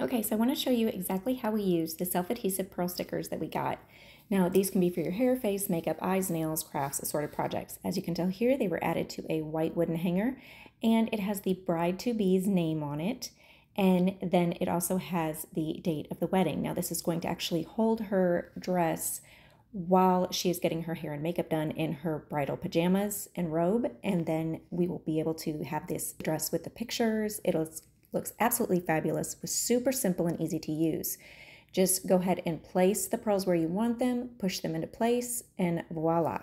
Okay, so I want to show you exactly how we use the self-adhesive pearl stickers that we got. Now, these can be for your hair, face, makeup, eyes, nails, crafts, assorted projects. As you can tell here, they were added to a white wooden hanger, and it has the bride-to-be's name on it, and then it also has the date of the wedding. Now, this is going to actually hold her dress while she is getting her hair and makeup done in her bridal pajamas and robe, and then we will be able to have this dress with the pictures. It'll Looks absolutely fabulous, was super simple and easy to use. Just go ahead and place the pearls where you want them, push them into place, and voila.